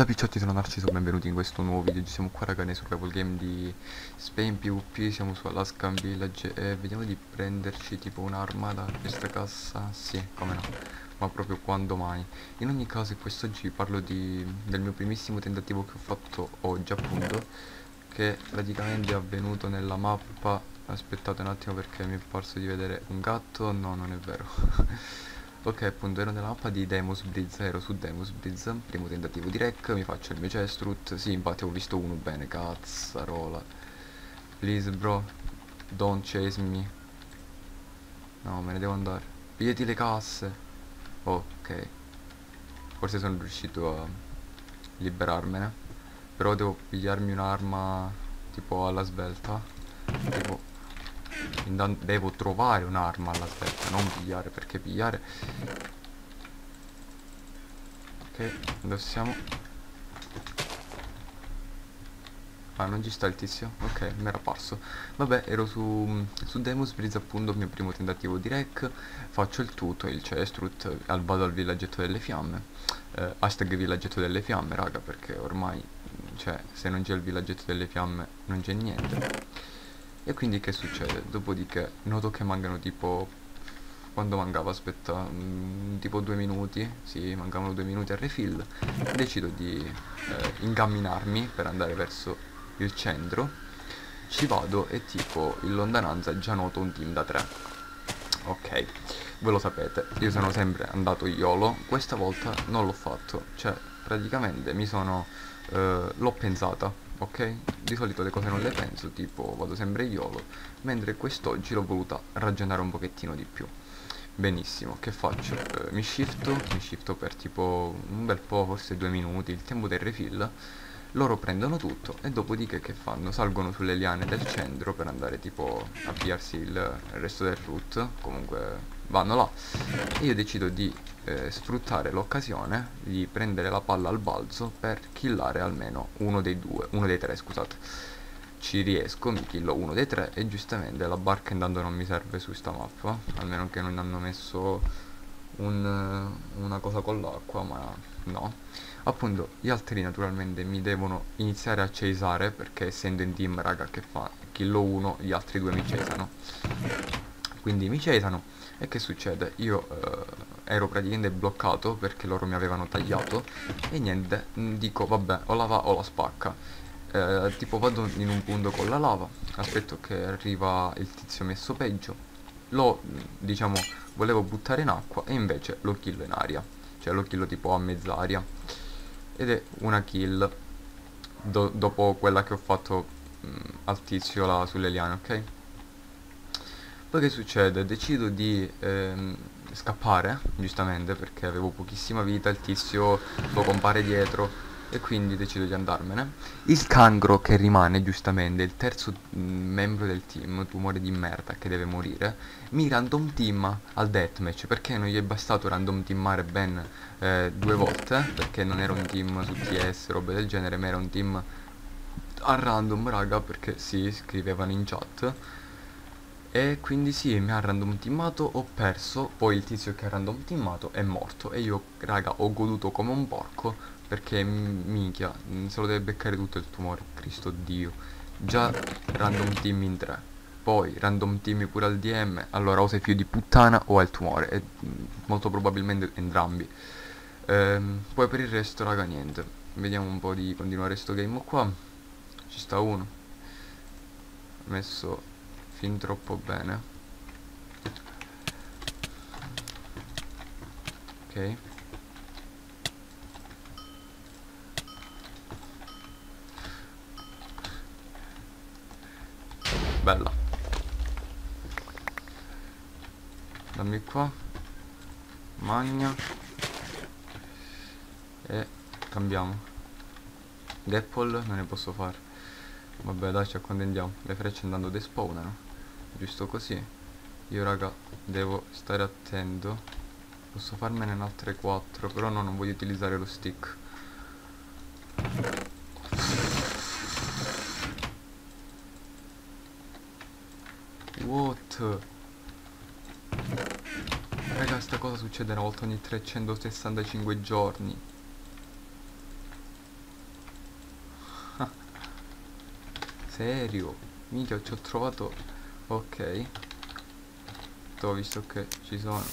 Bella picciotti, sono Narciso, benvenuti in questo nuovo video, ci siamo qua ragazzi sul Rival Game di Spain PvP, siamo su Alaskan Village e vediamo di prenderci tipo un'arma da questa cassa, sì, come no, ma proprio quando mai. In ogni caso quest'oggi parlo di, del mio primissimo tentativo che ho fatto oggi appunto, che praticamente è avvenuto nella mappa, aspettate un attimo perché mi è parso di vedere un gatto, no non è vero. Ok, appunto ero nella mappa di Demos Blitz, ero su Demos Blitz, primo tentativo di rec, mi faccio il mio Cestrut, sì, infatti ho visto uno bene, cazzarola. Please bro, don't chase me. No, me ne devo andare. Pigliati le casse. Ok. Forse sono riuscito a liberarmene. Però devo pigliarmi un'arma tipo alla svelta. Tipo devo trovare un'arma alla non pigliare perché pigliare? Ok dove siamo? Ah non ci sta il tizio? Ok mi era parso. Vabbè ero su, su Demus Breeze appunto il mio primo tentativo di rec. Faccio il tutto il cestrut al, vado al villaggetto delle fiamme. Eh, hashtag villaggetto delle fiamme raga perché ormai cioè se non c'è il villaggetto delle fiamme non c'è niente e quindi che succede? Dopodiché noto che mancano tipo... Quando mancava? Aspetta, mm, tipo due minuti, sì, mancavano due minuti al refill. Decido di eh, incamminarmi per andare verso il centro. Ci vado e tipo in lontananza già noto un team da tre. Ok, voi lo sapete, io sono sempre andato YOLO, questa volta non l'ho fatto, cioè praticamente mi sono... Eh, l'ho pensata, ok? Di solito le cose non le penso, tipo vado sempre YOLO, mentre quest'oggi l'ho voluta ragionare un pochettino di più. Benissimo, che faccio? Eh, mi shifto, mi shifto per tipo un bel po', forse due minuti, il tempo del refill, loro prendono tutto e dopodiché che fanno? Salgono sulle liane del centro per andare tipo a piarsi il resto del root, comunque vanno là. E io decido di eh, sfruttare l'occasione di prendere la palla al balzo per killare almeno uno dei due, uno dei tre scusate. Ci riesco, mi killo uno dei tre e giustamente la barca intanto non mi serve su sta mappa almeno che non hanno messo un, una cosa con l'acqua ma no. Appunto gli altri naturalmente mi devono iniziare a chaseare perché essendo in team raga che fa? Killo uno gli altri due mi chasano quindi mi chasano e che succede? Io eh, ero praticamente bloccato perché loro mi avevano tagliato e niente, mm, dico vabbè o la va o la spacca. Eh, tipo vado in un punto con la lava, aspetto che arriva il tizio messo peggio, lo diciamo volevo buttare in acqua e invece lo killo in aria, cioè lo killo tipo a mezz'aria ed è una kill do dopo quella che ho fatto mh, mm, al tizio là sulle liane, ok? Poi che succede? Decido di ehm, scappare, giustamente, perché avevo pochissima vita, il tizio lo compare dietro e quindi decido di andarmene. Il cancro che rimane, giustamente, il terzo mm, membro del team, tumore di merda che deve morire, mi random team al deathmatch, perché non gli è bastato random teamare ben eh, due volte, perché non era un team su TS, robe del genere, ma era un team a random, raga, perché si scrivevano in chat e quindi sì, mi ha random teamato, ho perso, poi il tizio che ha random teamato è morto e io, raga, ho goduto come un porco perché minchia, se lo deve beccare tutto il tumore, Cristo Dio. Già random team in tre, poi random team pure al DM, allora o sei figlio di puttana o hai il tumore, e molto probabilmente entrambi. Ehm, poi per il resto, raga, niente. Vediamo un po' di continuare sto game qua. Ci sta uno. Messo fin troppo bene. Ok. Bella. Dammi qua. Magna. E cambiamo. Gapple non ne posso fare. Vabbè dai ci accontentiamo. Le frecce andando despawnano giusto così? Io raga devo stare attento. Posso farmene altre 4 però no non voglio utilizzare lo stick. What? Raga sta cosa succede una volta ogni 365 giorni. Serio? Minchia ci ho trovato Ok. Ho visto che ci sono.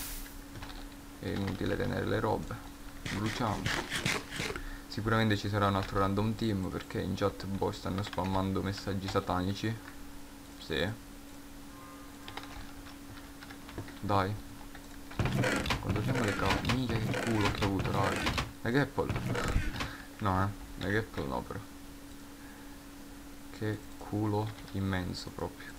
È inutile tenere le robe. Bruciamo. Sicuramente ci sarà un altro random team perché in chat boh stanno spammando messaggi satanici. Sì. Dai. Quando siamo le cavolo. Mica che culo che ho avuto, raga. La Gapple. No, eh. La Gapple no, però. Che culo immenso proprio.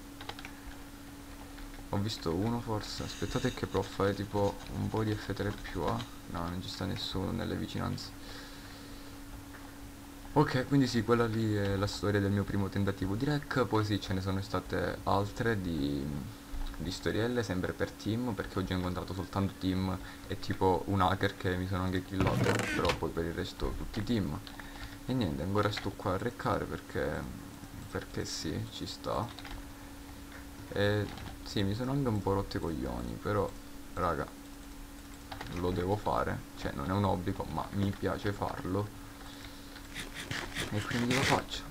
Ho visto uno forse. Aspettate che provo a fare tipo un po' di F3 più A. No, non ci sta nessuno nelle vicinanze. Ok, quindi sì, quella lì è la storia del mio primo tentativo di rec. Poi sì, ce ne sono state altre di, di storielle, sempre per team, perché oggi ho incontrato soltanto team e tipo un hacker che mi sono anche killato, però poi per il resto tutti team. E niente, ancora sto qua a reccare perché, perché sì, ci sta. E sì, mi sono anche un po' rotto i coglioni, però, raga, lo devo fare. Cioè, non è un obbligo, ma mi piace farlo. E quindi lo faccio.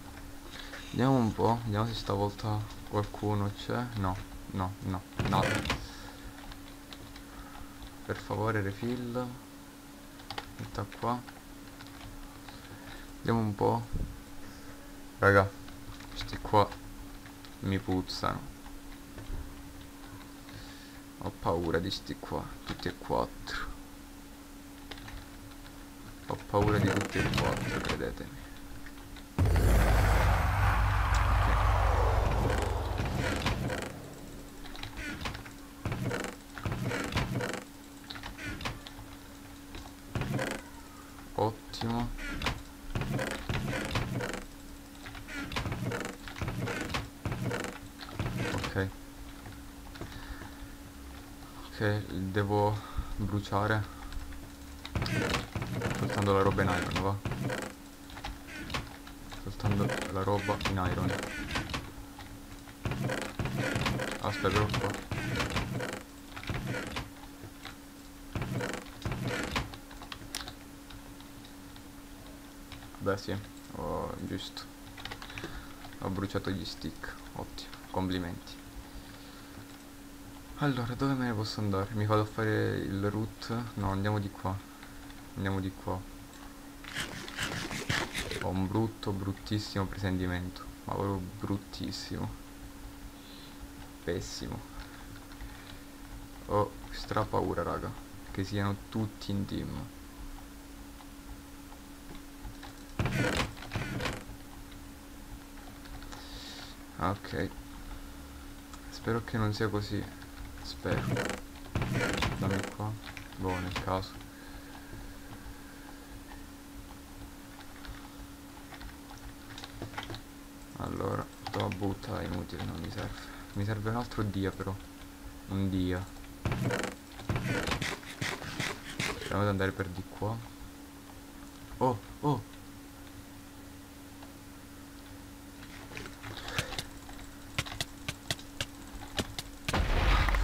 Vediamo un po', vediamo se stavolta qualcuno c'è. No, no, no, nada. Per favore, refill. Metta qua. Vediamo un po'. Raga, questi qua mi puzzano. Ho paura di sti qua, tutti e quattro. Ho paura di tutti e quattro, credetemi. Ottimo. Ok. Ok, devo bruciare. Soltanto la roba in iron, va? Soltanto la roba in iron. Aspetta, però qua. Beh sì, oh, giusto. Ho bruciato gli stick, ottimo, complimenti. Allora, dove me ne posso andare? Mi vado a fare il root? No, andiamo di qua. Andiamo di qua. Ho un brutto, bruttissimo presentimento. Ma proprio bruttissimo. Pessimo. Ho stra paura, raga. Che siano tutti in team. Ok. Spero che non sia così. Spero. Dammi qua. Boh, nel caso. Allora, la butta, è inutile, non mi serve. Mi serve un altro dia però. Un dia. Proviamo ad andare per di qua. Oh, oh,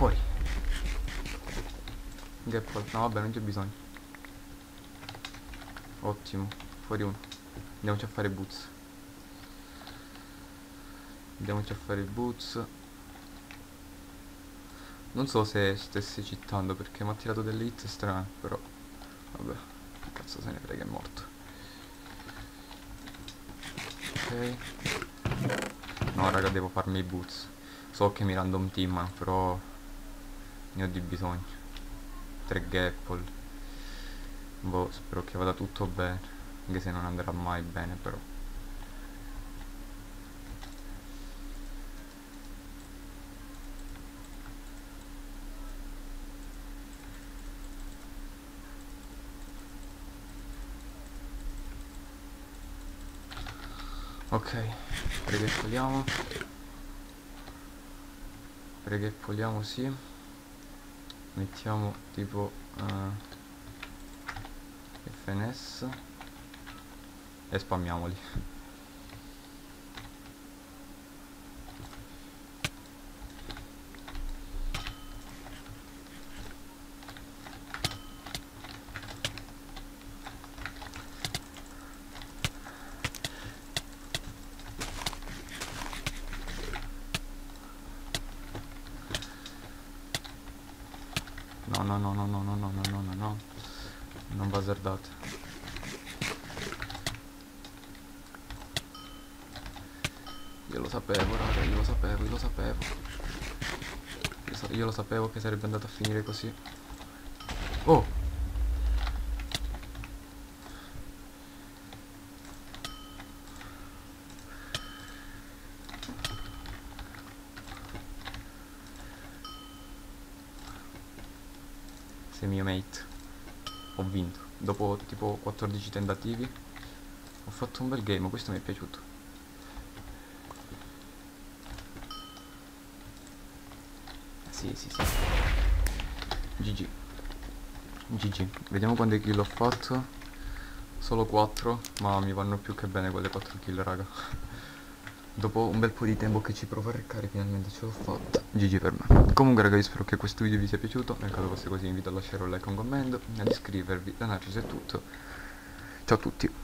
Fuori. Gapple. No vabbè non c'è bisogno. Ottimo. Fuori uno. Andiamoci a fare boots. Andiamoci a fare boots. Non so se stesse cittando perché mi ha tirato delle hit strane, però. Vabbè. Cazzo se ne frega, è morto. Ok. No raga devo farmi i boots. So che mi random team, però ne ho di bisogno 3 gapple. Boh spero che vada tutto bene anche se non andrà mai bene però. Ok pregheppoliamo pregheppoliamo sì mettiamo tipo uh, fns e spammiamoli Non buzzardate. Io lo sapevo, raga, io lo sapevo, io lo sapevo. Io, sa io lo sapevo che sarebbe andato a finire così. Oh! sei mio mate ho vinto dopo tipo 14 tentativi ho fatto un bel game questo mi è piaciuto. Sì sì sì. GG GG vediamo quante kill ho fatto. Solo 4 ma mi vanno più che bene quelle 4 kill raga Dopo un bel po' di tempo che ci provo a reccare finalmente ce l'ho fatta. GG per me. Comunque ragazzi spero che questo video vi sia piaciuto. Nel caso fosse così invito a lasciare un like e un commento Ad iscrivervi, da Narcis è tutto. Ciao a tutti